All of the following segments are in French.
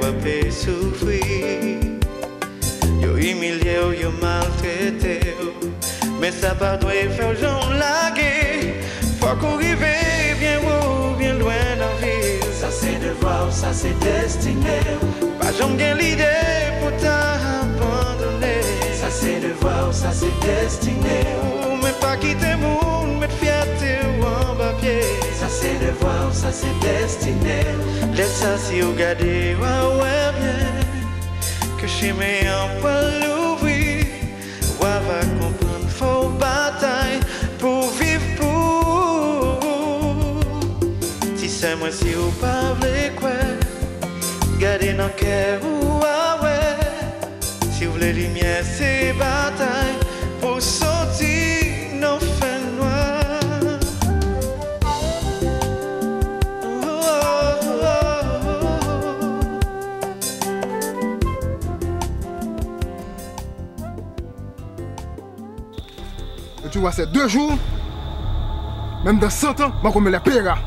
wapè soufri. Yo imilye ou yo maltrete ou. Men sa pa dwe fè ou jom lage. Fò kou rive bien ou bien lwen nan vil. Sa se devwa ou sa se destine ou. Pa jom gen l'ide pou ta abandone. Sa se devwa ou sa se destine ou Men pa kite mou Ça c'est devoir, ça c'est destiné. Laisse ça si vous gardez, ouais, ouais, bien. Que chez mes en poil l'ouvrir. Ouais, va comprendre, faut bataille pour vivre pour. Si c'est moi, si vous parlez quoi, gardez dans le cœur ou ah ouais. Si vous voulez lumière, c'est bataille tu vois, c'est deux jours, même dans 100 ans, moi, me les paiera.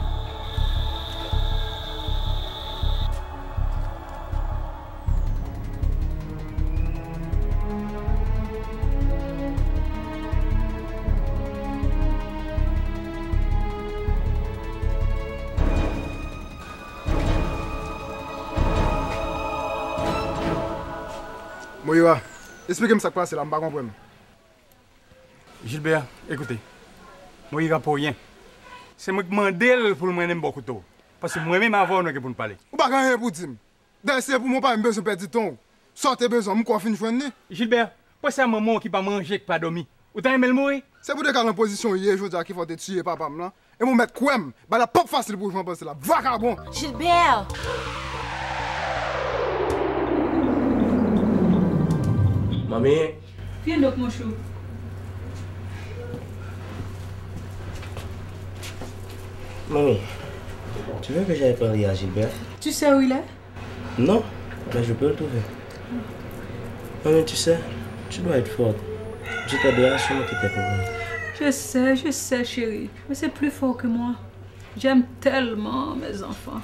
Moïra, expliquez-moi ça passe là, je ne comprends pas. Gilbert, écoutez, moi, il pour rien. C'est moi qui demande pour me donner beaucoup de temps. Parce que moi-même, avant, pour nous parler. Ou pas rien pour dire. D'ailleurs, c'est pour moi pas besoin de perdre du temps. Sortez besoin, moi, quoi, fin de Gilbert, pourquoi c'est un maman qui pas manger, qui pas dormir Ou t'as aimé le mourir? C'est pour des cas en position hier, je veux dire qu'il faut te tuer papa là. Et mon mettre quoi Bah la pas facile pour jouer passer là. Vagabond. Gilbert Mamie, Viens donc, mon chou. Mamie, tu veux que j'aille parler à Gilbert Tu sais où il est? Non, mais je peux le trouver. Mamie, tu sais, tu dois être forte. Je t'ai déjà sûrement que t'es pour moi. Je sais, je sais, chérie. Mais c'est plus fort que moi. J'aime tellement mes enfants.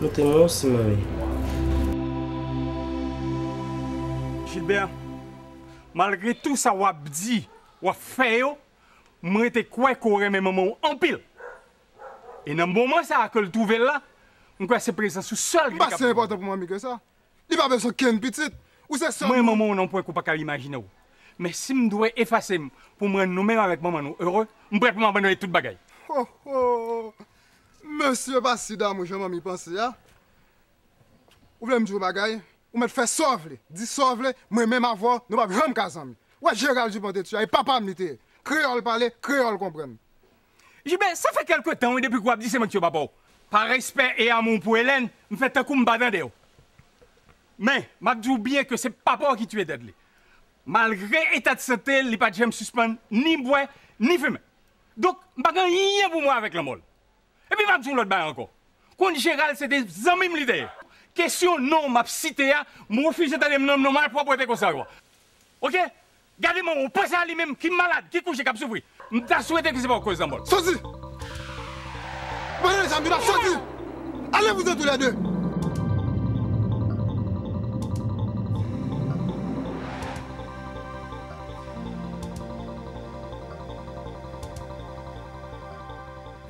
Nous t'aimons aussi, mamie. Gilbert, malgré tout ça, wap dit, wap fait, moi, j'étais quoi qu'on mes mamans en pile. E nan mouman sa akol touvel la, mwen kwa se prezant sou sol. Mba se repote pou mwen mi ke sa. Li pa beso ken pitit. Ou se sol. Mwen maman ou nan pou ek ou pa kal imagine ou. Men si mdwe efase m pou mwen nou menm avèk maman nou heureux, mbret mwen banouye tout bagay. Oh oh! oh. Monsie Basida mwen jèman mi panse ya. Ou vle mdjou bagay, ou mwen fè sov li. Di sov li, mwen menm avò, nou pa vèm kazan mi. Ouè Gérald Dupont etu ya, e papa mnite. Kreol pale, kreol kompren. Comprendre. Gilbert, ça fait quelque temps depuis que vous dit c'est moi qui papa. Par respect et amour pour Hélène, je fais un coup de Mais, je dis bien que c'est papa qui tue Dudley. Malgré l'état de santé, il n'est pas de suspendre, ni boire, ni fumer. Donc, je ne rien pour moi avec le mol. Et puis, je dis l'autre bain encore. Quand Gérald, c'est des amis l'idée. Question non, ma cité, mon refuse d'aller me nommer normal pour être comme ça. Ok? Gardez-moi, on pense à lui-même qui est malade, qui est couché, qui a souffert. Je t'ai souhaité que c'est pas cause d'un bol. Sorti Prenez les amis là, sorti Allez-vous tous les deux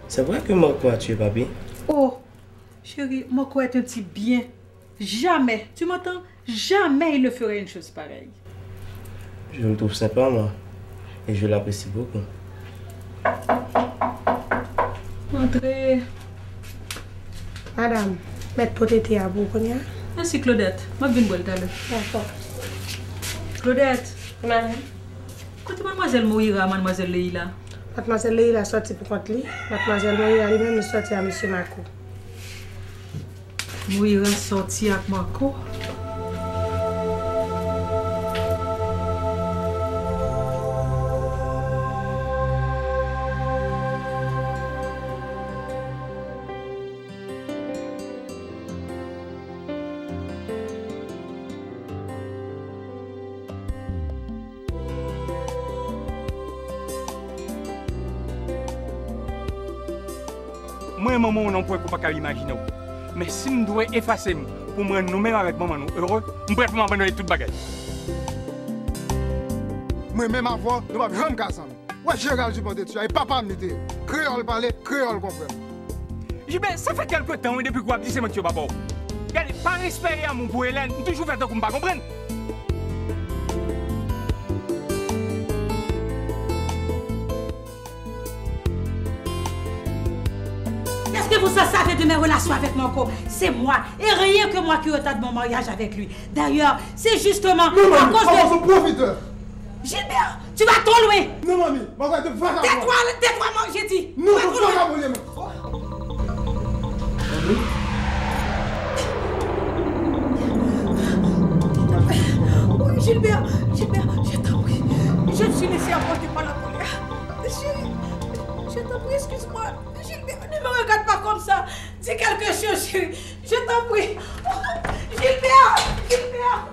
C'est vrai que Marco a tué papi Oh, chérie, quoi est un petit bien. Jamais, tu m'entends? Jamais il ne ferait une chose pareille. Je me trouve sympa, moi. Et je l'apprécie beaucoup. Entrez. Madame, mettre pour t'aider à vous, Merci Claudette. Je viens l'heure. D'accord. Claudette, Madame, écoute mademoiselle Moïra, mademoiselle Leïla. mademoiselle Leïla a sorti pour contre lui. Mademoiselle Moïra lui-même est sorti à monsieur Marco. Moïra sorti avec Marco. Maman, non peut pas imaginer. Mais si je dois effacer pour me nous-mêmes avec maman nous heureux, je prêt pour m'abandonner toute bagaille. Moi-même avant, nous pas jamais ensemble. Ouais, Gérald Dupont tu et papa me dit, créole parler, créole comprendre. Gilbert, ça fait quelque temps depuis que avez dit c'est moi pas bon. Regardez, par respect et amour pour Hélène, toujours fait tant vous ne comprenez Qu'est-ce que vous savez de mes relations avec mon corps? C'est moi. Et rien que moi qui retard mon mariage avec lui. D'ailleurs, c'est justement Non, à mamie, cause de... se profiteur. Gilbert, tu vas trop loin. Non, mamie, ma voix de vagabond. Tais-toi, tais-toi, moi, j'ai dit. Nous, Tu vas on trop loin. vagabond, moi. Oui, Gilbert, Gilbert, je t'en prie. Je me suis laissé emporter par la colère. Chérie, je t'en prie, excuse-moi. Comme ça. Dis quelque chose, chérie. Je t'en prie. Gilbert, Gilbert.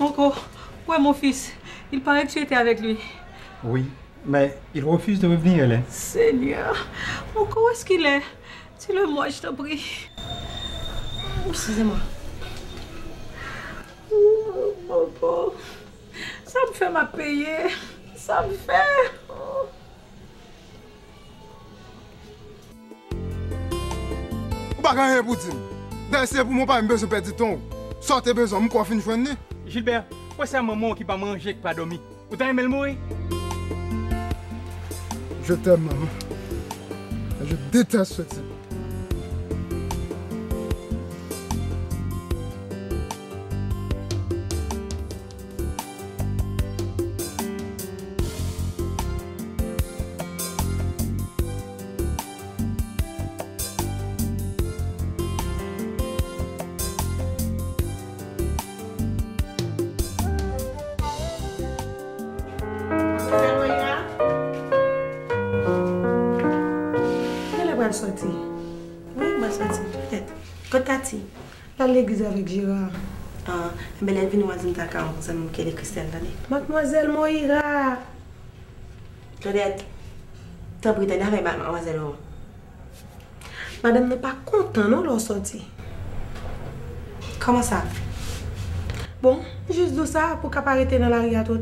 Encore, ouais, mon fils? Il paraît que tu étais avec lui. Oui, mais il refuse de revenir, Hélène. Seigneur, encore où est-ce qu'il est? Dis-le moi, je t'en prie. Excusez-moi. Oh, Sa m fè m ap peye? Sa m fè? Oh. Ou bagan yon pou tim? Dè se pou moun pa m bezon pedi ton ou? Sote bezon m kon fin chwen ni? Gilbert, wè se maman ki pa manje ki pa domi? Ou tan emel mou e? Je t'aime maman. Je déteste ce type. Ah, ben elle vient nous dire ta cam, ça me qu'elle est Christelle d'aller. Mademoiselle Moïra. Claudette, t'as pris ta avec mademoiselle. oh. Madame n'est pas contente, non, leur sortie. Comment ça Bon, juste de ça pour qu'elle pas arrêter dans la rue à trop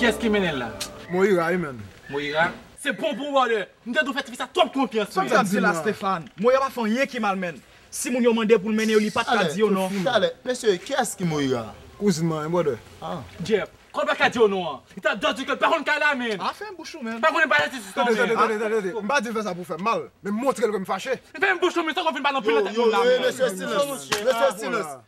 Kè skè menè la? Mou ira e men. Mou ira? Se bon bon wade. Mwen do fèt fè sa top konpiyans. Son sa di la Stefan. Mou ira fè yè ki mal men. Si moun yo mande pou mène yo li pat ka di yo non. Ale, pesye, kè skè mou ira? Kousinman, mwen bode. Ah. Djep. Kon pa ka di yo nou an. I ta do di kol, pa kon ka la men. A fè mbouchou men. Pa kon e baye ti sistan men. Tade, tade, tade, tade. Mba di fè sa pou fè mal. Men montre l kon mfache. Fè mbouchou men, sa kon fin balan pou lete moun la men. Yo, yo, mese Stilos. Mese Stilos.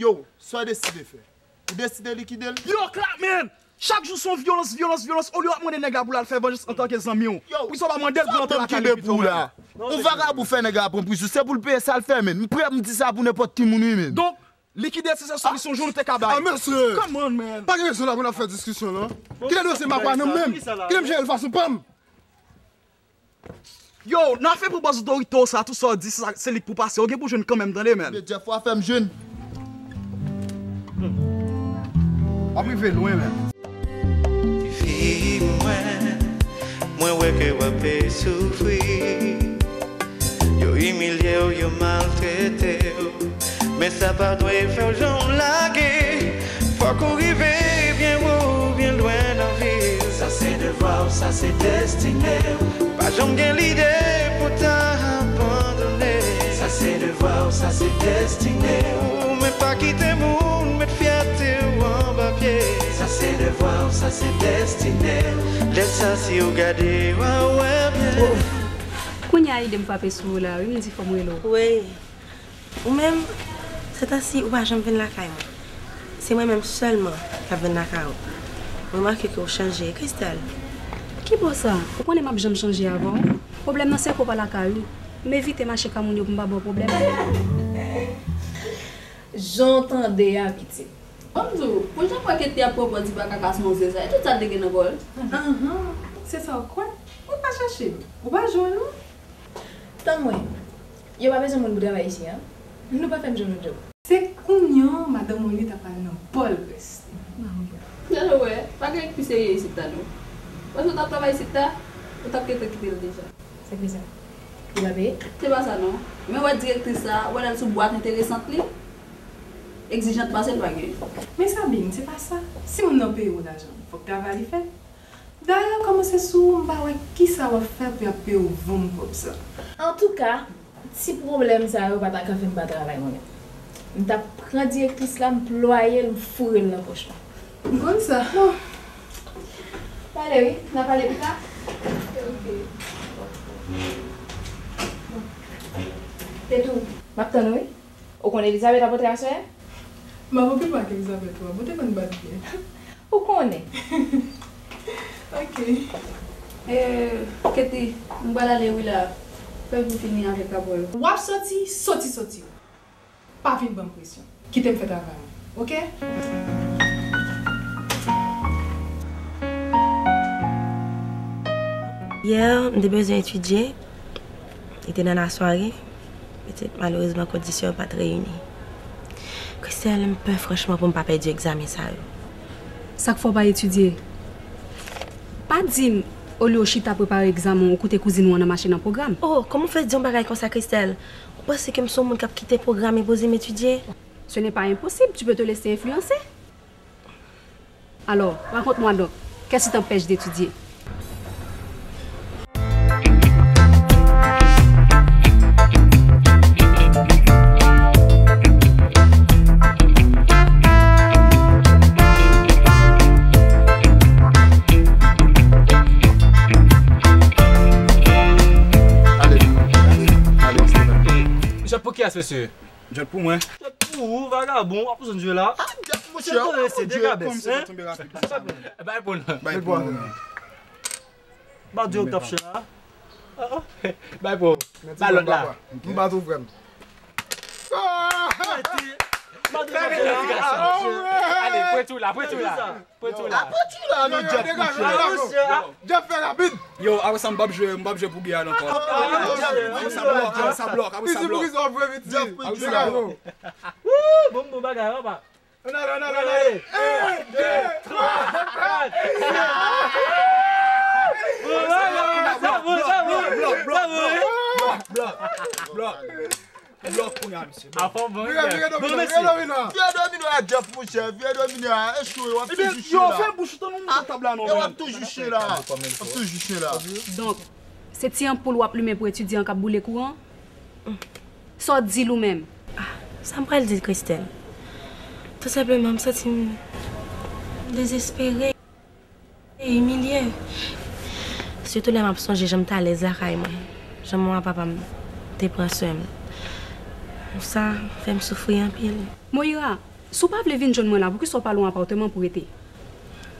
Yo, so a deside fè. Ou deside likide l. Yo, klap men. Chak jou son violans, violans, violans, ou li wap mwende nega pou la l fè venjous an tanke zanmion. Ou sou wap mwende l pou lante la kalipi tou la. Ou vara pou fè nega pou mpwisou, se pou l peye sa l fè men. Mpwè ap mdi sa pou nepot timouni men. Donk, likide se se solisyon joun te kabay. A mersye! Come on men! Pake mersye la pou na fè diskisyon la. Kile do se ma panem men? Kile mje el fasyon pam? Yo, nan fè pou bazou dorito sa, tout sa di se lik pou pase. Ou gen pou joun kanmen dande men. Be dje fwa fèm joun. Apri fè loin men. di mwen Mwen weke wapè e soufri. Yo imilye ou yo maltrete ou Men sa pa dwe fè ou jom lage. Fok ou rive bien ou bien lwen nan vil Sa se devwa ou sa se destine ou. Pa jom gen l'ide pou ta abandone. Sa se devwa ou sa se destine ou Men pa kite mou piye Sa se devwa ou sa se destine Lèl sa si ou gade wawè miye Koun ya yi dem pape sou la, ou yi di fòm wè lò? Ouè, ou mèm, se ta si ou pa jèm ven la kayon Se mwen mèm selman ka ven la kayon Mwen mèm ki ki ou chanje, Kristel Ki bo sa? Ou konen map jom chanje avon? Problem nan se ko pa la ka ou. Me vite mache ka moun yo pou mba bo problem. Jantande apitit. Omzou, pou jan kwa ket te apropo di baka kas moun zeza, etou ta dege nan bol? Anhan, se sa ou kwen? Ou pa chache? Ou pa joun nou? Tan mwen, yo pa bezon moun bouda va isi, an? Nou pa fèm joun nou joun. Se kounyon, madan moun yon ta pa nan bol pres. Nan mwen. Jan wè, pa gen ek pise ye isi ta nou. Wè sou tap travay isi ta, ou tap kete kite kitil deja. Se kwe sa? Ou la be? Se ba sa nou. Men wad direktris sa, wè al sou boat interesant li? Exijant pa se lwa gen. Men Sabine, se pa sa. Si moun nan pe ou d'ajan, fok travay li fe. D'ayan, koman se sou mba wè ki sa wè fe pou ya pe ou voun kop sa. En tout ka, problem sa yo pata ka fe mba travay mwen. Mta pran direktris la mploye l mfure l nan pochman. Mkon sa? Non. Pale wè, nan pale pita? Ok. Te tou, map tan wè? Ou kon Elizabeth apotre aswe? Ma vopi pa ke Elizabeth wè, bote kon bat fye. Ou konen? Ok. E, keti, mbala le wila, pe pou fini avek aboy. Wap soti, soti soti. Pa fin ban presyon. Kite m fè travay mwen. Ok? Hier, mde bezon etudye. Ete nan la soare. Ete malouzman kondisyon pat reyuni. Kristel mpe franchman pou mpa pedi egzame sa yo. Sak fò pa etudye. Pa dim, ou li ou chita prepare egzaman ou koute kouzin ou an amache nan program. Oh, komon fè diyon bagay kon sa Kristel? Ou pas se kem son moun kap kite program e boze m'etudye? Ce n'est pas impossible, tu peux te laisser influencer. Alors, raconte-moi donc, qu'est-ce qui t'empêche d'étudier? Yes, monsye. Jot pou mwen. Jot pou ou, vagabon, apouson jwe la. Ha, jot pou monsye. Jot pou monsye, dega bes. Kom se va tombe rapik. E ba epon. Ba epon. Ba diyo k tap che la. Ba epon. Ba lon la. Mba tou vrem. Aaaaaa! Che la. Allez, pwetou la, pwetou la. Nou Mouche. Fè rapide. Yo, sa mbap mbap pou sa blok, sa blok, sa Isi pou ki son sa blok. Bagay, wapa. On a, a, a. Blok pou nyan, misi. A fon bon. Vye domino, vye domino. Vye domino a def mouche, vye domino a eswe, wap tou juche la. Yo, fè bouchoutan nou mouche tabla nou. Wap tou juche la. Wap tou juche la. Donk, se ti an pou lwap lume pou etudyan kap boule kouan? Mm. So di lou ah, mem. Sa mprel di Kristel. Tout sepleman msa ti m desespere e emilye. Soutou lè m ap sonje jom ta alè zaray mwen. Jom mwa papam depre sou mwen. Swem. Sa fè m soufri an pil. Moira, sou pa vle vin joun mwen la pou ki sou pa lou an apartement pou ete.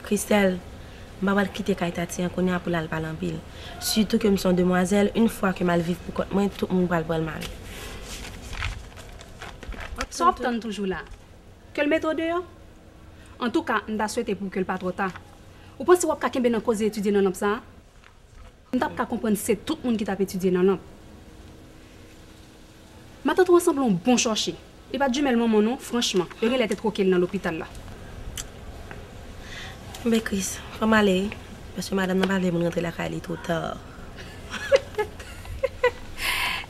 Kristel, mba wal kite kay tati an konya pou lal palan pil. Surtout ke m son demwazel, un fwa ke mal viv pou kont mwen, tout moun bal bol mal. So ap tan toujou la. Kel metode yo? En tou ka, nda souete pou ke l pa tro ta. Ou pon si wap ka kembe nan koze etudye nan lop sa? Nda pa ka kompren se tout moun ki tap etudye nan lop. Mata tou ansamblon bon chorche. E pa nou, franchman, yore lete trokel nan l'opital la. Mbe Kris, fwa male, pwese madame nan pale moun rentre la kay li tout tor.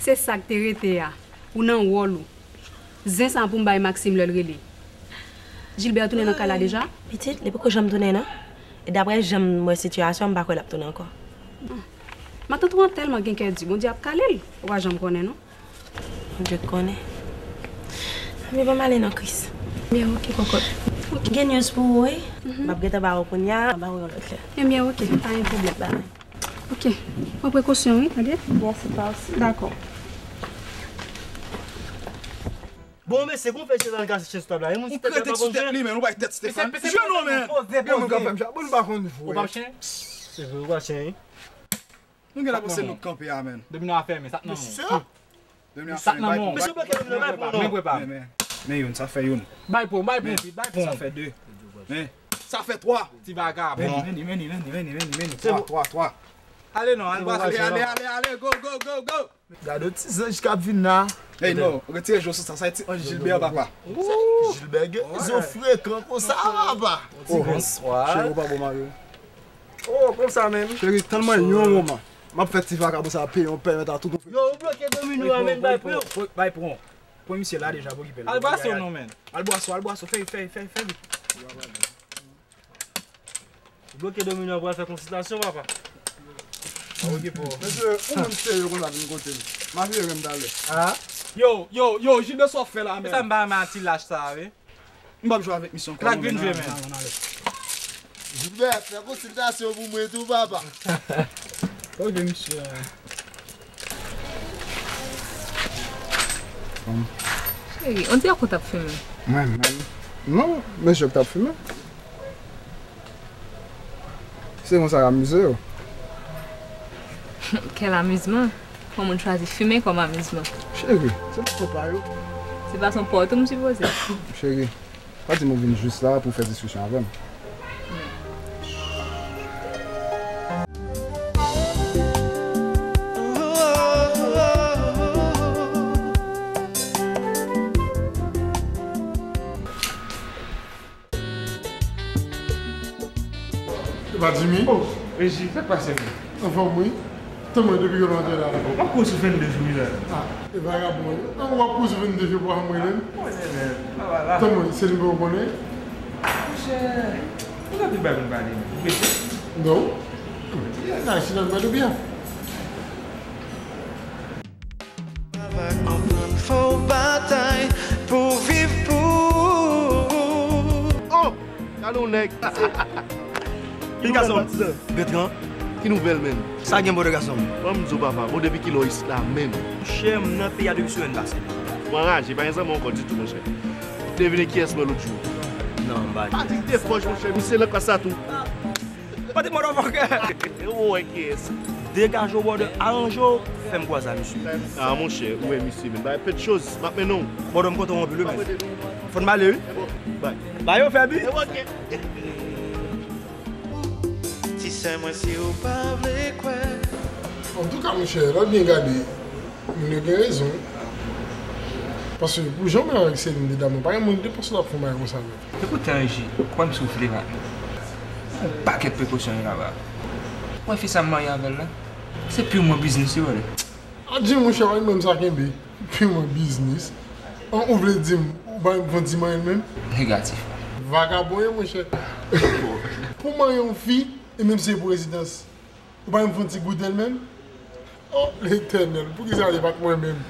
Se sak te rete ya, ou nan wol ou. Zin san pou mbay Maxime lel rele. Gilbert tounen nan kala deja? Petit, le pou ko jom tounen nan? E dapre jom mwen situasyon, mba kwe lap tounen anko. Mata tou an telman gen kè di, bon di ap kalel. Ou jom konen nou? Je konen. Mwen ba malen an kris. Mwen wak ki kokot. Mwen ki gen yon spou woy. Mab geta ba wakon ya, ba woy yon lot le. Mwen mwen wak ki, pa yon problem ba. Ok, mwen prekosyon woy, tade? Yes, pa osi. Dako. Bon men, se kon fè chè zan kase chè stab la, yon moun si tèt la pa kon jè. Ou kre tèt stèp li men, ou bak tèt stèp an. Jè nou men! Yon moun ka fèm chè, bon ba kon jwè. Ou bak chè? Se vè, ou bak chè. Nou gen la pou se nou kampi ya men. Demi nou a fè men, sat nan moun. Mè sè? Sak nan moun. Mese blokè mwen mwen pou mwen pou. Men yon, sa fe yon. Bay pou, bay pou. Sa fe 2. Sa fe 3. Ti baga. Meni, meni, meni, meni, meni. 3, 3, 3. Ale nou, ale, ale, ale, ale. Go, go, go, go. Gado ti zanj kap vin na. Hey nou, retire josou sa, sa eti anj Gilbert bapa. Gilbert gen, zo frekant kon sa bapa. Oh, bonsoir. Che ou pa bo Mario. Oh, kon sa men. Che ou tanman yon mouman. Map fè ti fè akabou sa pe yon pe yon ta tout ou fè. Yo, ou blokè domino a men, bay pou. Bay pou. Pou misye la deja bo gipè. Albaso nou men. Albaso, albaso. Fè, fè, fè, fè. Ou blokè domino a bo al fè konsitasyon wapa. A ou gipè. Mese, ou men se yo kon la vin kote mi. Ma fè yon rem dalè. Ha? Yo, yo, yo, jil de so fè la men. Mese mba mba ti laj sa ve. Mbap jwa avèk misyon. Klak bin jwe men. Jilbert, fè konsitasyon pou mwen tou baba. Ou de msye eh? a... Bon. Chéri, on di akon tap fume? Mwen, mwen. Non, non mwen jok tap fume. Se yon sa ramuse yo. Oh. Kel amuzman. Kon moun chwazi fume kom amuzman. Chéri, se mwen kopa yo. Se pa son poto msye pose. Chéri, pati mwen vin jous la pou fè diskusyon avèm. Oh, mi. Enfin, oui. Te mwen depi yon ante la. Mwen pou sou fèn de jouni la. Ah, e ba ya bon. Nan wap pou se ven deje pou an mwen len. Wala. Te mwen, se li mwen konen? Mwen ka pi bè mwen bade mi. Mwen se. Non. Si de bien. Faut bataille pour vivre pour. Oh, nèg. Ki gason? Betran? Ki nouvel men? Sa gen bode gason? Mwen mzou bava, mwen depi ki lo islam men. Che m nan peya depi sou en basen. E mwen raje, bayan sa mwen konti tout mwen che. Devine ki es mwen loutou. Nan baye. Patik defoj mwen che, misye lè kwa sa tou. Patik mwen rafake. Ou e ki es. Degaj ou bode, anjou, fèm kwa za misye. A mwen che, ou e misye men. Baye pet chouz, map men nou. Bode m konton mwen bilou men. Fon mwen le ou? Baye. Baye ou febi? E wak e. Se mwen si ou pa vle kwe. En tout ka mwen chè, la bin gade Mwen gen rezon Paswe pou jan mwen an se mwen damon daman Pari mwen de pos la pou mwen an konsan mwen Ekoute Anji, kwa m soufle man Mwen pa ket prekosyon yon ava Mwen fi sa mwen yavel la Se pi ou mwen biznis yon wale A di mwen chè, mwen mwen saken be Pi mwen biznis An ou vle di mwen, ba yon di man yon men Negatif Vagabon yon mwen chè Pou man yon fi E menm se pou rezidans. Ou pa yon fon ti gout el menm? Oh, l'Eternel, pou ki sa yon pat mwen menm?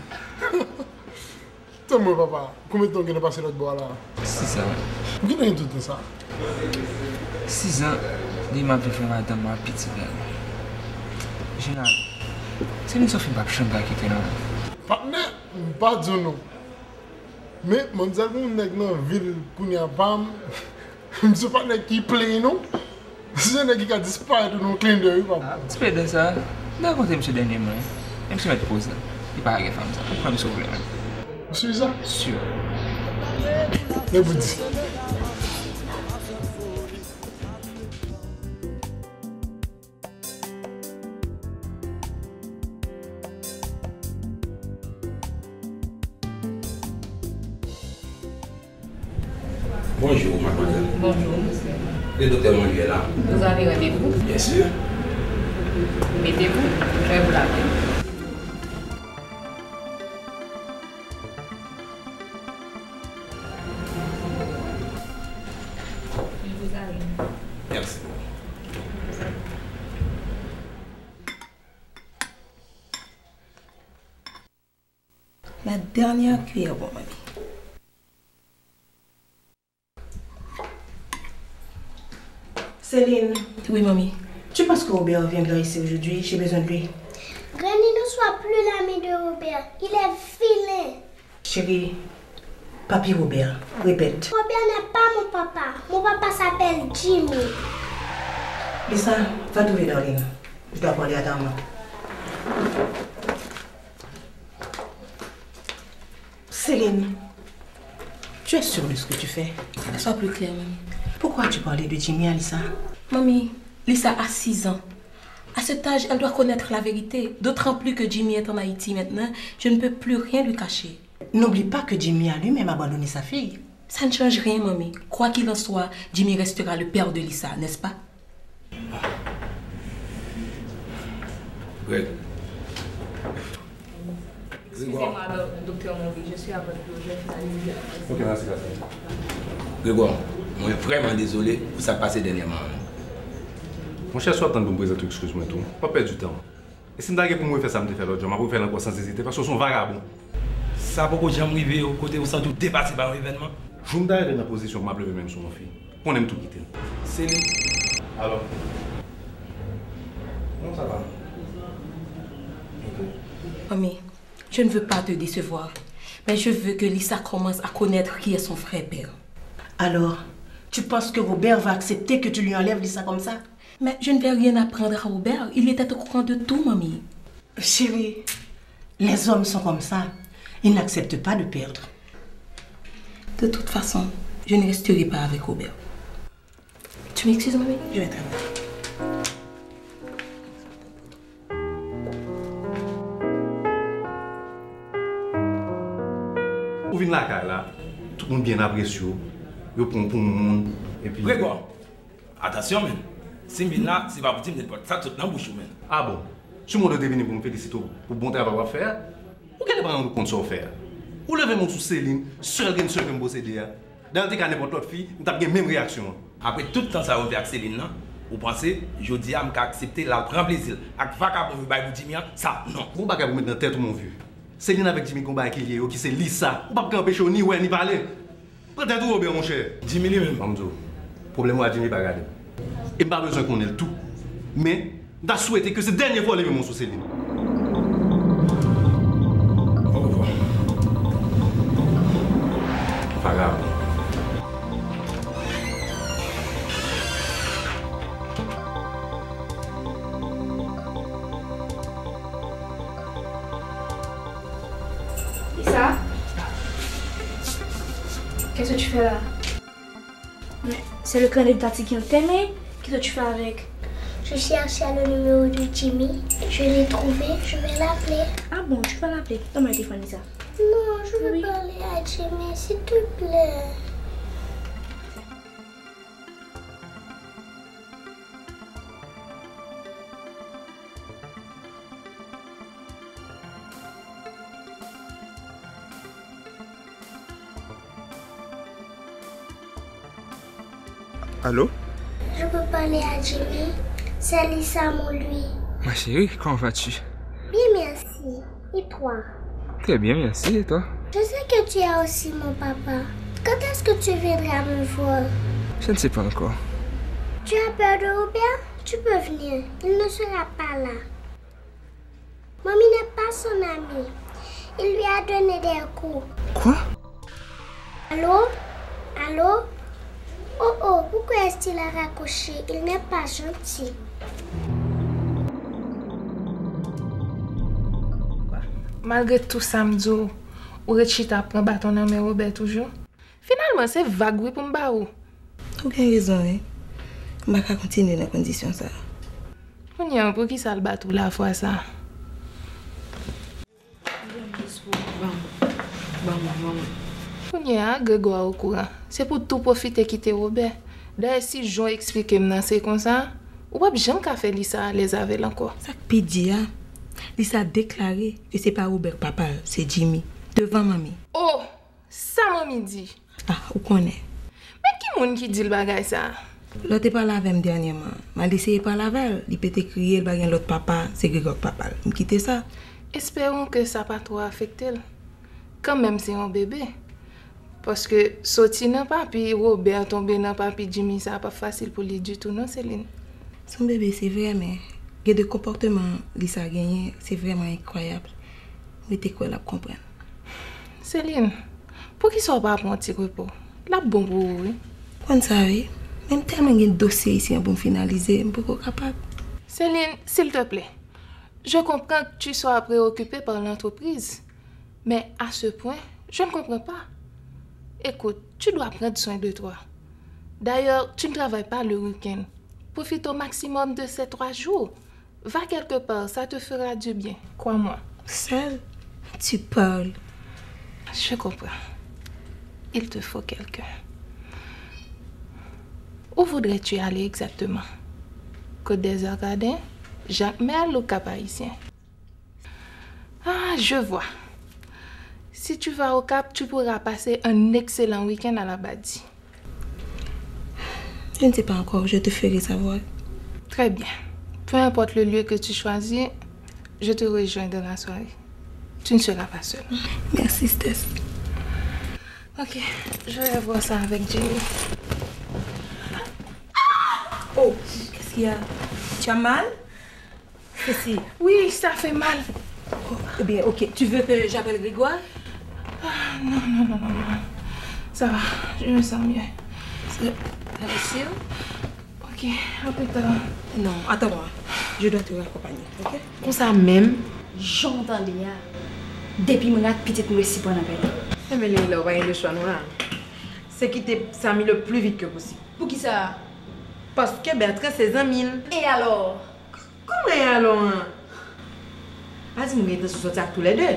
Ton mwen papa, koumet ton gen a pase lot bo ala? 6 an. Mwen gen yon toutan sa? 6 an, li ma prefe madan mwa piti bel. Genal, se mwen so fin pap chan baki te nan? Patne, mwen pa djon nou. Men, mwen zagoun nek nan vil koun ya bam, mwen so patne ki pley nou. Si jen e ki ka dispare tou nou klin de ou pa. Ah, dispare de sa, nan konti msè denye mwen. Msè mwen te pose la. Di pa agè fam sa. Mwen kwa msè ou vle men. Msè ou sa? Sure. Ne boudi. Bonjour, mademoiselle. Bonjour, monsieur. Le docteur Mondu est là. Vous avez rendez-vous Bien sûr. Mettez-vous, je vais vous l'appeler. Je vous arrive. Merci. La dernière cuillère, bon, mamie. Céline. Oui, mamie. Tu penses que Robert viendra ici aujourd'hui? J'ai besoin de lui. Granny ne soit plus l'ami de Robert. Il est vilain. Chérie, papi Robert, répète. Robert n'est pas mon papa. Mon papa s'appelle Jimmy. Lisa, va trouver Darlene. Je dois parler à ta maman. Céline, tu es sûre de ce que tu fais? Sois plus claire, mamie. Pourquoi tu parlais de Jimmy à Lisa? Mamie, Lisa a 6 ans. À cet âge, elle doit connaître la vérité. D'autant plus que Jimmy est en Haïti maintenant, je ne peux plus rien lui cacher. N'oublie pas que Jimmy a lui-même abandonné sa fille. Ça ne change rien, mamie. Quoi qu'il en soit, Jimmy restera le père de Lisa, n'est-ce pas? Greg. Excusez-moi, docteur Monvi, je suis à votre finaliser. Ok, merci, merci. Grégoire, moi vraiment désolé pour ça passé dernièrement. Mon cher, soit attendre pour me présenter, excuse-moi tout. Pas perdre du temps. Et si je pour moi faire ça, je faire l'autre jour, je vais faire encore sans hésiter parce que sont vagabonds. Ça va beaucoup jamais arriver au côté où ça tout dépassé par l'événement? Je me dans la position, je m'appelle même sur mon fille. On aime tout quitter. Céline. Alors? Comment ça va Mamie, je ne veux pas te décevoir, mais je veux que Lisa commence à connaître qui est son frère père. Alors, tu penses que Robert va accepter que tu lui enlèves Lisa comme ça? Mais je ne vais rien apprendre à Robert. Il était au courant de tout, mamie. Chérie, les hommes sont comme ça. Ils n'acceptent pas de perdre. De toute façon, je ne resterai pas avec Robert. Tu m'excuses, mamie Je vais. Ou vin la caille là, tout le monde bien apprécié, yo le monde. Et puis. Grégoire, attention, men. Si je là, c'est pas pour dire que ça tout dans la bouche, men. Ah bon? Si mon devez venir pour me féliciter pour le bon travail va faire, ou qu'elle pas rendre compte qu'on fait Ou levez mon sous Céline, seul qui seul que me posséder. Dans le cas n'importe quelle fille, nous avons la même réaction. Après tout le temps ça va avec Céline, non? Vous pensez, je dis à accepter la grand plaisir. Avec vacabon, vous avez dit, ça, non. Vous ne pouvez pas mettre dans la tête, mon vieux. Céline avec Jimmy Combat qui est qui c'est Lisa. Vous ne pouvez pas empêcher ni ouais ni parler. Peut-être vous, mon cher. Jimmy lui-même. Mamzo, le problème à Jimmy regarder. Et pas besoin qu'on ait le tout. Mais, je souhaité que cette dernière fois, lever mon sous Céline. Au revoir. Pas grave. Lisa Qu'est-ce que tu fais là? C'est le candidat qui ont aimé. Qu'est-ce que tu fais avec Je cherchais le numéro de Jimmy. Je l'ai trouvé. Je vais l'appeler. Ah bon, tu vas l'appeler. Donne-moi le téléphone, Lisa. Non, je veux parler à Jimmy, s'il te plaît. Allô? Je peux parler à Jimmy. C'est Lisa, mon lui. Ma chérie, comment vas-tu? Bien, merci. Et toi? Très bien, merci. Et toi? Je sais que tu es aussi mon papa. Quand est-ce que tu viendras me voir? Je ne sais pas encore. Tu as peur de Robert Tu peux venir. Il ne sera pas là. Mamie n'est pas son ami. Il lui a donné des coups. Quoi? Allô? Allô? Oh oh, pourquoi est-ce qu'il a raccroché? Il n'est pas gentil. Malgré tout ça, m'dou, ou rechita pran baton nan men Robert toujou. Finalman, se vagwe pou mba ou. Bien raison, hein? Je ne vais pas continuer dans les conditions. Ça? Koun yon pou ki sal batou la fwa sa. Koun Kounye a Gregor ou kouran, se pou tou profite kite Robert. Da e si joun eksplike m nan se kon sa, ou wap jan ka fe Lisa alez avel anko. Sak pi di ya, Lisa deklare ke se pa Robert papa, se Jimmy, devan mami. Oh, sa mami di. Ah, ou konen. Men ki moun ki di l bagay sa? Lot e pala avem dernyeman, ma liseye pala vel, li pete kriye l bagen lot papa, se Gregor papa. M kite sa. Esperon ke sa pa tro afekte l. Kan menm se yon bebe. Que sorti nan papi, Robert tomber nan papi Jimmy, ça pas facile pour lui du tout, non, Céline? Son bébé, c'est vrai, mais il y a des comportements Lisa a gagné, c'est vraiment incroyable. Mais t'es quoi là comprendre? Céline, pour qui soit pas prendre un petit repos? La bon pour vous, oui. Quand ça, oui. Même tellement il y a un dossier ici pour me finaliser, je suis pas capable. Céline, s'il te plaît, je comprends que tu sois préoccupée par l'entreprise. Mais à ce point, Je ne comprends pas. Écoute, tu dois prendre soin de toi. D'ailleurs, tu ne travailles pas le week-end. Profite au maximum de ces trois jours. Va quelque part, ça te fera du bien. Crois-moi. Seul? Tu parles. Je comprends. Il te faut quelqu'un. Où voudrais-tu aller exactement? Côte des Arcadins? Jacques Merle ou Cap Haïtien? Ah, je vois. Si tu vas au Cap, tu pourras passer un excellent week-end à la Badi. Je ne sais pas encore, je te ferai savoir. Très bien. Peu importe le lieu que tu choisis, je te rejoins dans la soirée. Tu ne seras pas seule. Merci, Steph. Ok, je vais voir ça avec Jenny. Oh, qu'est-ce qu'il y a? Tu as mal? Ceci. Oui, ça fait mal. eh bien, ok. Tu veux que j'appelle Grégoire? Non, non, non, non, non. Ça va, je me sens mieux. C'est sûr Ok, à plus tard. Non, attends-moi. Je dois te raccompagner, ok? Comme ça même, j'entendais. Depuis mon acte, petite nous aussi pour appel. Eh, Mais là, on va y le choix. C'est quitter Samy le plus vite que possible. Pour qui ça? Parce que Bertrand, c'est un mille. Et alors? Comment alors hein? Vas-y, nous allons sortir tous les deux.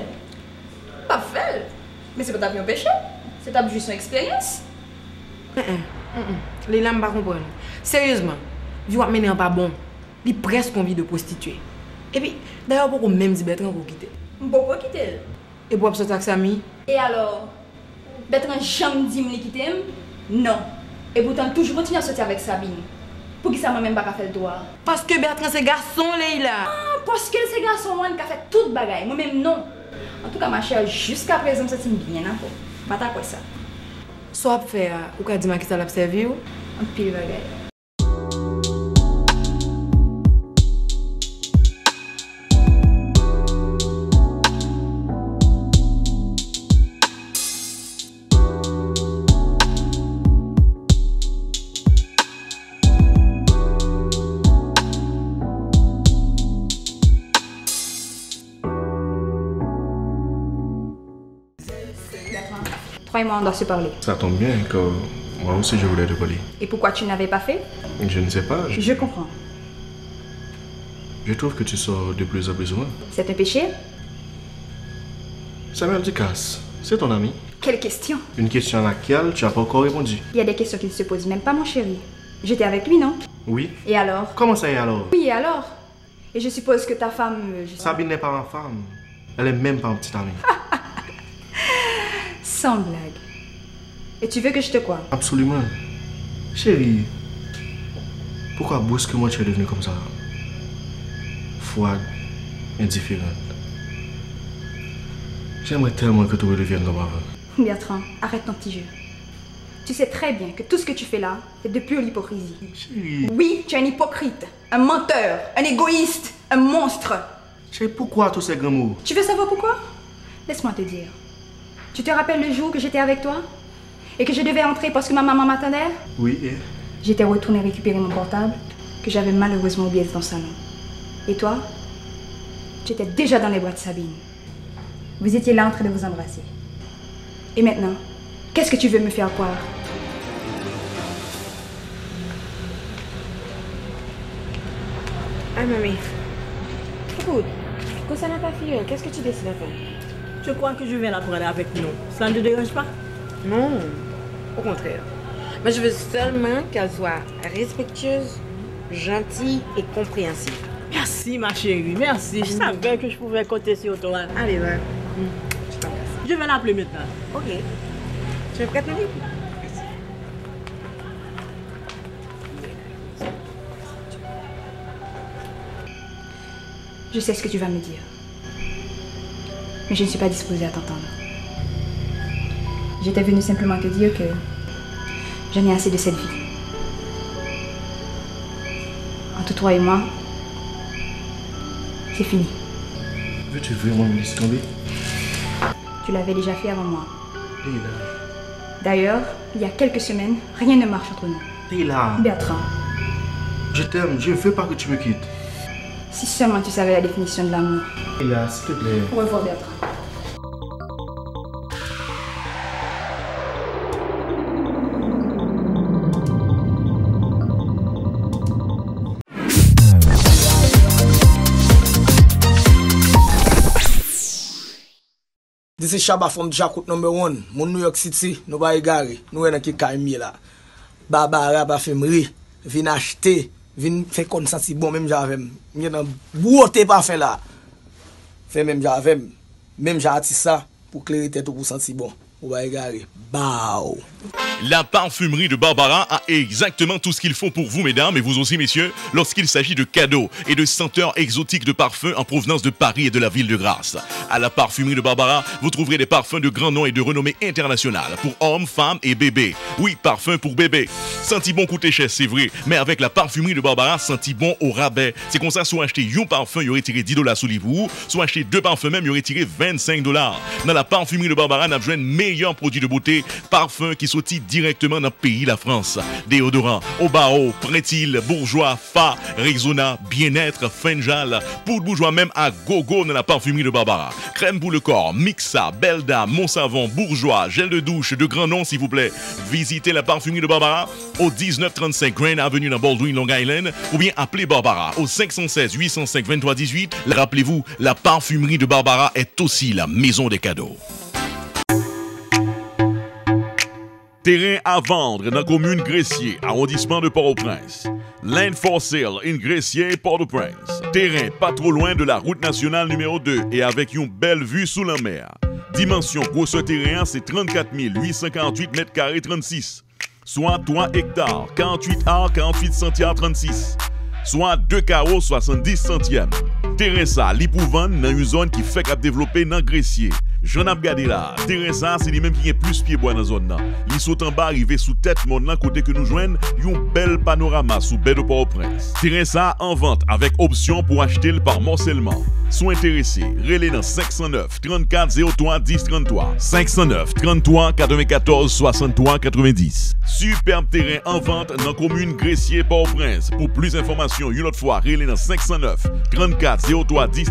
Pas fait. Mais c'est pas ta péché. C'est ta juste son expérience. Les lames pas comprendre. Sérieusement, vous mené un pas bon. Il a presque envie de prostituer. Et puis, d'ailleurs, pourquoi même dit Bertrand pour quitter? Pourquoi quitter Et pour sortir avec Samy Et alors? Bertrand jamais dit me quitter? Non. Et pourtant, toujours continuer à sortir avec Sabine. Pour qui ça m'a même pas fait le droit? Parce que Bertrand, c'est garçon, Leïla. Ah, parce que c'est garçon, moi, qui a fait toute bagaille. Moi-même, non. En tout ka ma chè, jiska prezèm se ti mbyen an pou. Bata kwe sa. So ap fè, euh, ou ka di ma ki sa l ap sevi ou? An pil bagay. Et moi, on doit se parler. Ça tombe bien, car moi aussi je voulais te parler. Et pourquoi tu n'avais pas fait? Je ne sais pas, je, Je comprends. je trouve que tu sors de plus en plus souvent. C'est un péché? Samuel Ducasse, c'est ton ami. Quelle question? Une question à laquelle tu n'as pas encore répondu. Il y a des questions qui ne se posent même pas, mon chéri. J'étais avec lui, non? Oui. Et alors? Comment ça y est alors? Oui, et alors? Et je suppose que ta femme... euh, je- Sabine n'est pas ma femme. Elle est même pas ma petite amie. Sans blague. Et tu veux que je te quoi Absolument. Chérie, pourquoi brusquement tu es devenue comme ça? Froide, indifférente. J'aimerais tellement que tu redeviennes comme avant. Bertrand, arrête ton petit jeu. Tu sais très bien que tout ce que tu fais là, c'est de pure hypocrisie. Oui, tu es un hypocrite, un menteur, un égoïste, un monstre. Chérie, pourquoi tous ces grands mots? Tu veux savoir pourquoi? Laisse-moi te dire. Tu te rappelles le jour que j'étais avec toi? Et que je devais entrer parce que ma maman m'attendait? Oui, et? J'étais retournée récupérer mon portable, que j'avais malheureusement oublié dans le salon. Et toi? Tu étais déjà dans les bras de Sabine. Vous étiez là en train de vous embrasser. Et maintenant, qu'est-ce que tu veux me faire croire? Ah, mamie. Écoute, concernant ta fille, qu'est-ce que tu décides de faire? Je crois que je viens la prendre avec nous? Ça ne te dérange pas? Non, au contraire. Moi, je veux seulement qu'elle soit respectueuse, gentille et compréhensive. Merci, ma chérie, merci. Je savais que je pouvais compter sur toi. Allez, va. Je vais l'appeler maintenant. Ok. Tu es prête, Marie Je sais ce que tu vas me dire. Mais je ne suis pas disposée à t'entendre. J'étais venue simplement te dire que j'en ai assez de cette vie. Entre toi et moi, c'est fini. veux-tu vraiment me laisser tomber? Tu l'avais déjà fait avant moi. D'ailleurs, il y a quelques semaines, rien ne marche entre nous. Leïla, Bertrand, je t'aime, je veux pas que tu me quittes. Si seulement tu savais la définition de l'amour. Là, s'il te plaît. Au revoir, Bertrand. This is Shaba from Jakout No. 1, moun New York City, nou ba e gare, nou e nan ki kaimye la. Baba a vin achete vin fè konsansi bon mèm javèm. Mwen nan bote pa fè la. Fè mèm javèm. Mèm javati sa pou kleri tèt ou pou sansi bon. La parfumerie de Barbara a exactement tout ce qu'il faut pour vous, mesdames, et vous aussi, messieurs, lorsqu'il s'agit de cadeaux et de senteurs exotiques de parfums en provenance de Paris et de la ville de Grasse. À la parfumerie de Barbara, vous trouverez des parfums de grand nom et de renommée internationale pour hommes, femmes et bébés. Oui, parfum pour bébé. Senti bon coûter cher, c'est vrai, mais avec la parfumerie de Barbara, senti bon au rabais. C'est comme ça, soit acheter un parfum, il aurait tiré 10 dollars sous les soit acheter deux parfums même, il aurait tiré 25 dollars. Dans la parfumerie de Barbara, on a besoin meilleurs produits de beauté, parfums qui sortent directement dans le pays, la France. Déodorant, Obao, Prétil, Bourgeois, Fa, Rexona, Bien-être, Fenjal, pour bourgeois même à gogo dans la parfumerie de Barbara. Crème pour le corps, Mixa, Belda, Savon, Bourgeois, gel de douche de grand nom s'il vous plaît. Visitez la parfumerie de Barbara au 1935 Grand Avenue dans Baldwin, Long Island ou bien appelez Barbara au 516 805 23 18. Rappelez-vous, la parfumerie de Barbara est aussi la maison des cadeaux. Terrain à vendre dans la commune Gressier, arrondissement de Port-au-Prince. Land for sale in Gressier, Port-au-Prince. Terrain pas trop loin de la route nationale numéro 2 et avec une belle vue sous la mer. Dimension grosse terrain, c'est 34 848 mètres carrés 36. Soit 3 hectares, 48 arts, 48 centièmes 36. Soit 2 carreaux 70 centièmes. Terrain ça, li pou vendre dans une zone qui fait qu'à développer dans Gressier. J'en regardé là. Terrain ça, c'est lui même qui est plus pied bois dans la zone là. Il saute en bas, arrivé sous tête monde là, côté que nous joignent, un bel panorama sous baie de Port-au-Prince. Terrain ça en vente avec option pour acheter le par morcellement. Soit intéressé, relais dans 509 34 03 10 33. 509 33 94 63 90. Superbe terrain en vente dans la commune Gressier Port-au-Prince. Pour plus d'informations, une autre fois, relais dans 509 34 03 10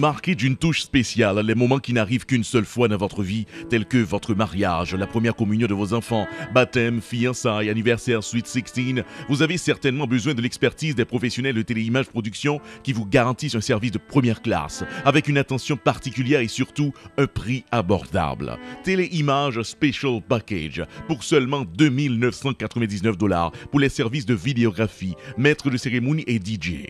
Vous marquez d'une touche spéciale les moments qui n'arrivent qu'une seule fois dans votre vie, tels que votre mariage, la première communion de vos enfants, baptême, fiançailles, anniversaire, suite 16. Vous avez certainement besoin de l'expertise des professionnels de Téléimage Production qui vous garantissent un service de première classe, avec une attention particulière et surtout un prix abordable. Téléimage Special Package pour seulement 2999 dollars pour les services de vidéographie, maître de cérémonie et DJ.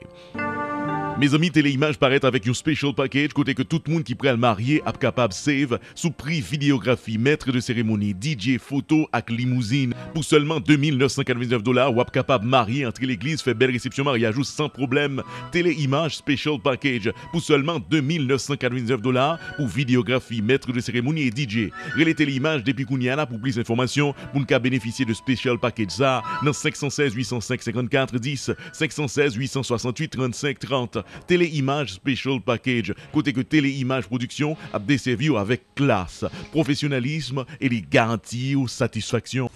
Mes amis, Téléimage paraît avec un special package côté que tout le monde qui à le marier est capable save sous prix vidéographie, maître de cérémonie, DJ, photo avec limousine pour seulement 2999 dollars ou capable marier entre l'église fait belle réception mariage sans problème. Téléimage special package pour seulement 2999 dollars pour vidéographie, maître de cérémonie et DJ. Relais Téléimage depuis Kouniana pour plus d'informations pour ne bénéficier de special package ça dans 516 805 54 10 516 868 35 30 Téléimage Special Package. Côté que Téléimage Production a desservi avec classe, professionnalisme et les garanties ou satisfaction.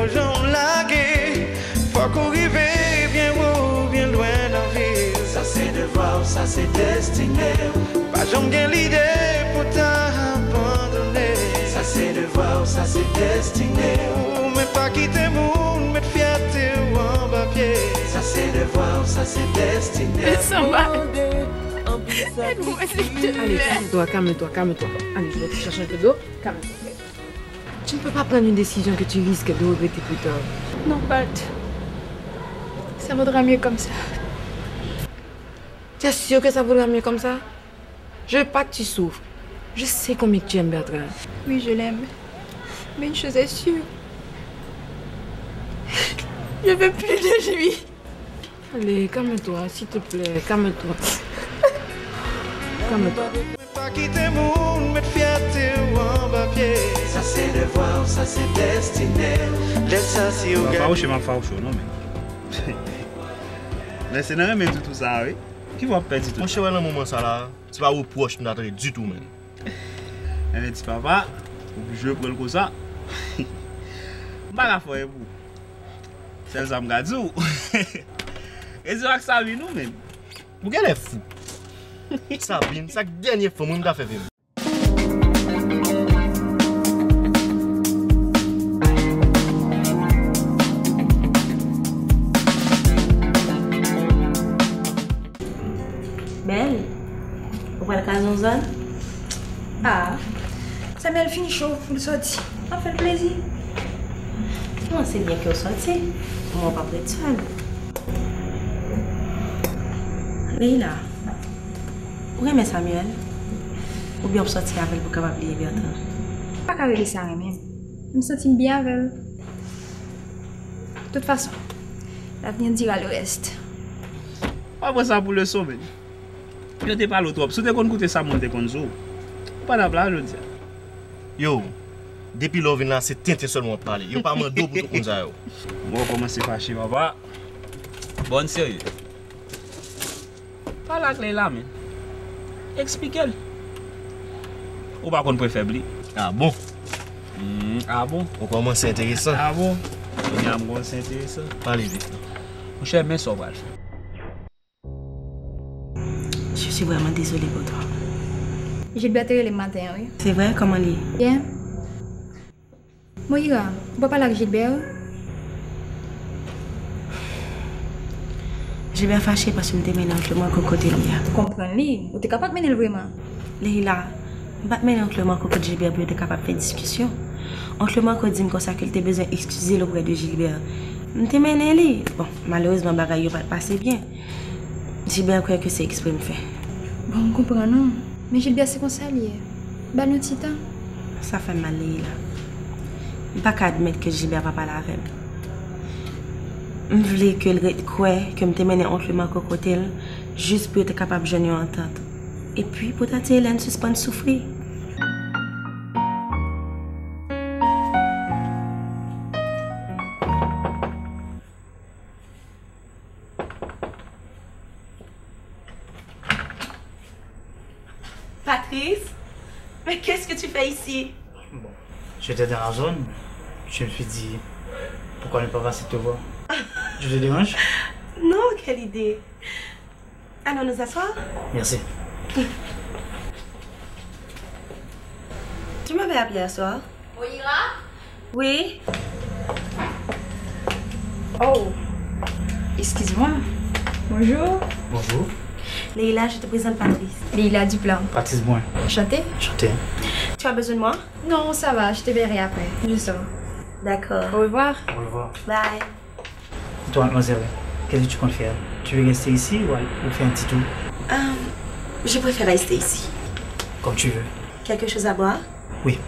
Ou jon lage Fwa kou rive loin nan vil Sa se devwa ou sa se destine Pa jom gen lide pou ta abandone Sa se devwa ou sa se destine ou Men pa kite moun met fierté ou an ba pied Ça c'est devoir, ça c'est destiné. Aide-moi, s'il te plaît. Allez, calme-toi, calme-toi, calme-toi. Allez, je vais te chercher un peu d'eau. Calme-toi. Tu ne peux pas prendre une décision que tu risques de regretter plus tard. Non, Pat. Ça vaudra mieux comme ça. Tu es sûr que ça vaudra mieux comme ça? Je veux pas que tu souffres. Je sais combien tu aimes Bertrand. Oui, je l'aime. Mais une chose est sûre. Je veux plus de lui. Allez, calme-toi, s'il te plaît, calme-toi. Calme-toi. Ça c'est devoir, ça c'est destiné Laisse ça si ou Pas chez ma fauche, non mais. Mwen se nan remen toutou sa we. Ki wap pe di toutou? Mwen chewe nan mouman sa la, ti pa wou proche mwen atade du tout men. Mwen di papa, oubije prel ko sa. Mba la foye pou. Sel sa mga djou. E zi wak Sabine ou men. Mwen gen e fou. Sabine, sak denye fom mwen mda feve mwen. chou pou l soti. A fèl plezi. Mwen se byen ki yo soti. Mwen pa pret sol. Leila, ou reme Samuel? Ou byen ou soti avèl pou kabab liye Bertrand? Pa kare li sa reme. Mwen soti byen avèl. Tout fason, la vnyen dira le rest. Pa mwen sa pou le so men. Yo te palo trop. Sou te kon koute sa mwen te kon zo. Pa na blan joun se. Yo, depi lò vin lan se tinte solman pale. Yo pa man do pou tou kon za yo. Mwen koman se fache baba. Bon seri. Palak lè la men. Eksplike l. Ou pa kon prefebli. A ah, bon. Mm, a ah, bon. Ou koman se enteresan. A ah, bon. Mwen yon mwen se enteresan. Pale vek. Mwen chè men so bral. Je suis vraiment désolée pour toi. Gilbert te rele matin, oui. C'est vrai, comment li? Bien. Moira, ou pa pala ak Gilbert? Je vais fâcher parce que je me mélange le qu'au côté li. Kompren li, ou te kapak menel vreman? Leila, bat men oncle moi côté Gilbert pour être capable de faire discussion. Oncle moi dit comme ça qu'il te besoin excuser auprès de Gilbert. M'te mené li. Bon, malheureusement bagay yo pas passé bien. Gilbert croit que c'est exprès me fait. Bon, m kompren non? Men Gilbert se kon sa liye. Ba nou ti tan. Ça fait mal Leila. Je pas admettre que Gilbert va parler avec. Je voulais que le croit que me mené oncle moi côté juste pour être capable de joindre une entente. Et puis pour tante Hélène suspendre souffrir. Ici J'étais dans la zone. Je me suis dit, pourquoi ne pas passer te voir Je te dérange? Non, quelle idée. Allons nous asseoir Merci. Tu m'avais appelé hier soir Moira? Oui. Oh, excuse-moi. Bonjour. Bonjour. Leïla, je te présente Patrice. Leïla Duplan. Patrice Boin. Chanté? Chanté. Tu as besoin de moi? Non, ça va, je te verrai après. Je sors. D'accord. Au revoir. Au revoir. Bye. Toi, mademoiselle, qu'est-ce que tu comptes faire? Tu veux rester ici ou, ou faire un petit tour? Euh, je préfère rester ici. Comme tu veux. Quelque chose à boire? Oui,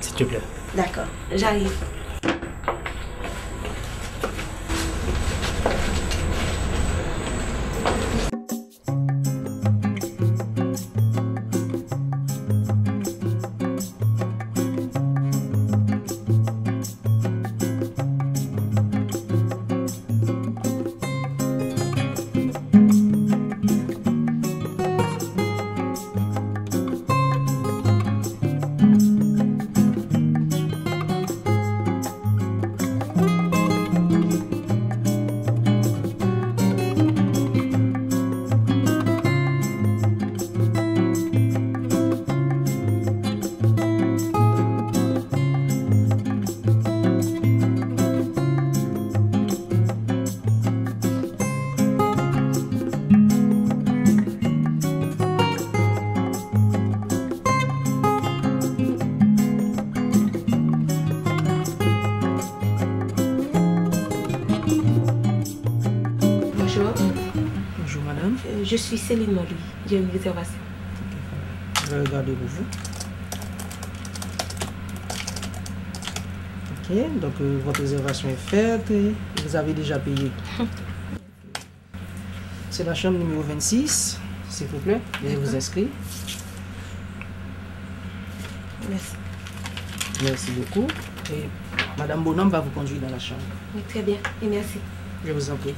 s'il te plaît. D'accord, j'arrive. Je suis Céline Marie. J'ai une réservation. Je vais regarder pour vous. Ok, donc euh, votre réservation est faite et vous avez déjà payé. C'est la chambre numéro 26, s'il vous plaît. Veuillez vous inscrire. Merci. Merci beaucoup. Et Madame Bonhomme va vous conduire dans la chambre. Oui, très bien. Et merci. Je vous en prie.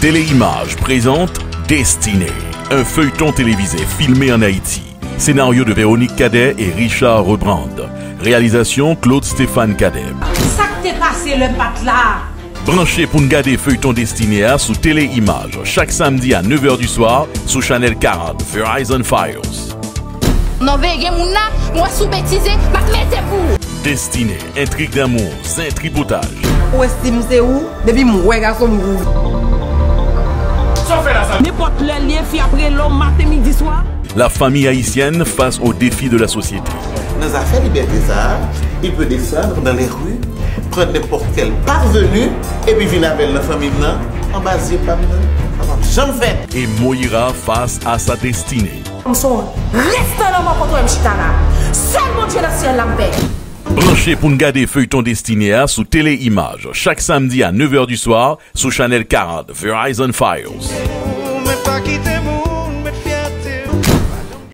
Téléimage présente Destinée, un feuilleton télévisé filmé en Haïti. Scénario de Véronique Cadet et Richard Rebrand. Réalisation Claude Stéphane Cadet. Ça que t'es passé le pat là Branchez pour nous garder feuilleton destiné à sous Téléimage chaque samedi à 9h du soir sous Channel 40 Verizon Files. Non vege moun la, mwen sou betize, mak mette pou. Destiné, intrigue d'amour, saint tripotage. Ou estime c'est où? Depuis moi, garçon, mou. N'importe le lien fi après l'homme matin, midi, soir. La famille haïtienne face aux défis de la société. Dans affaires liberté ça, il peut descendre dans les rues, prendre n'importe quel parvenu et puis venir avec la famille là, en bas de pas J'en fais. Et Moïra face à sa destinée. Comme ça, reste dans mon contre là. Seul mon Dieu le ciel l'ampère. Branchez pour nous garder feuilleton destiné à sous Téléimage chaque samedi à 9h du soir sous Channel 40 Verizon Files.